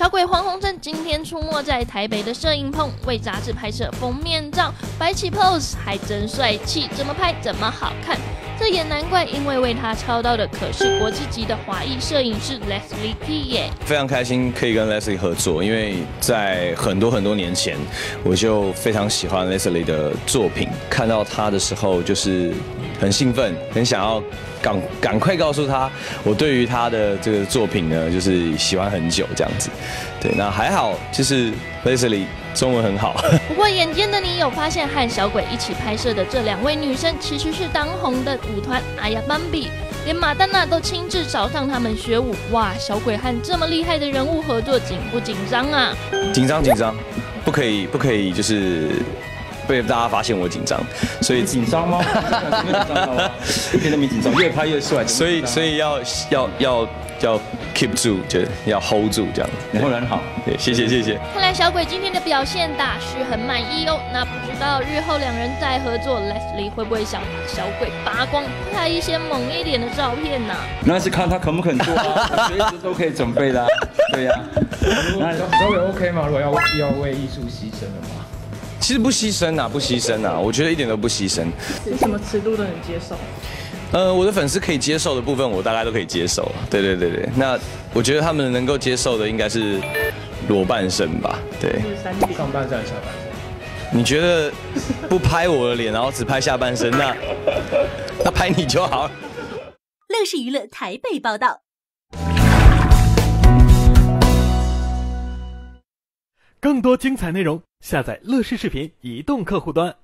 小鬼黄宏正今天出没在台北的摄影棚，为杂志拍摄封面照，摆起 pose 还真帅气，怎么拍怎么好看。这也难怪，因为为他操刀的可是国际级的华裔摄影师 Leslie Key 耶。非常开心可以跟 Leslie 合作，因为在很多很多年前，我就非常喜欢 Leslie 的作品，看到他的时候就是很兴奋，很想要赶赶快告诉他，我对于他的这个作品呢，就是喜欢很久这样子。对，那还好，就是 Leslie 中文很好。不过眼尖的你有发现，和小鬼一起拍摄的这两位女生，其实是当红的舞团阿呀斑比，连马丹娜都亲自找上他们学舞。哇，小鬼和这么厉害的人物合作，紧不紧张啊？紧张紧张，不可以不可以，就是被大家发现我紧张，所以紧张吗？没紧张吗？一点都没紧张，越拍越帅。所以所以要要要。要 keep 住，就要 hold 住这样。然后人好，对，谢谢谢谢。看来小鬼今天的表现大师很满意哦。那不知道日后两人再合作，Leslie 会不会想把小鬼扒光，拍一些猛一点的照片呢？那是看他肯不肯做啊，随时都可以准备的。对呀。那小鬼 OK 吗？如果要要为艺术牺牲的话，其实不牺牲啊，不牺牲啊，我觉得一点都不牺牲。什么尺度都能接受。呃，我的粉丝可以接受的部分，我大概都可以接受。对对对对，那我觉得他们能够接受的应该是裸半身吧？对，上半身、下半身。你觉得不拍我的脸，然后只拍下半身，那 那拍你就好。乐视娱乐台北报道。更多精彩内容，下载乐视视频移动客户端。